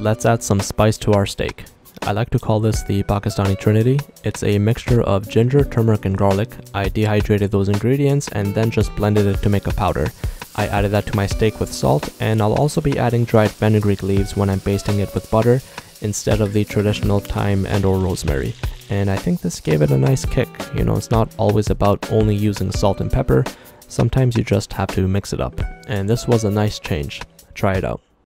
let's add some spice to our steak. I like to call this the Pakistani Trinity. It's a mixture of ginger, turmeric, and garlic. I dehydrated those ingredients and then just blended it to make a powder. I added that to my steak with salt, and I'll also be adding dried fenugreek leaves when I'm basting it with butter instead of the traditional thyme and or rosemary. And I think this gave it a nice kick. You know, it's not always about only using salt and pepper. Sometimes you just have to mix it up. And this was a nice change. Try it out.